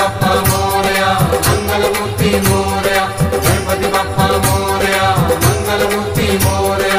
Bappa Morya मंगलमूर्ति Morya Ganpati Bappa Morya मंगलमूर्ति Morya.